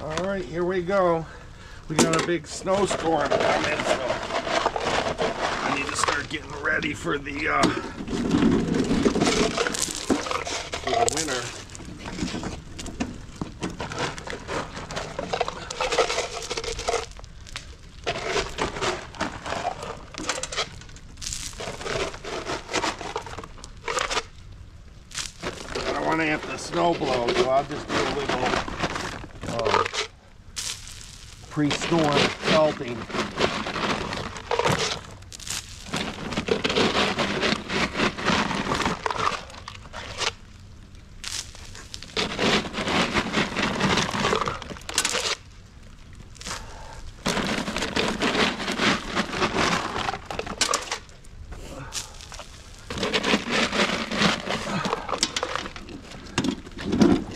All right, here we go. We got a big snowstorm coming, so I need to start getting ready for the uh, for the winter. I don't want to have the snow blow, so I'll just do a little pre-storm salting.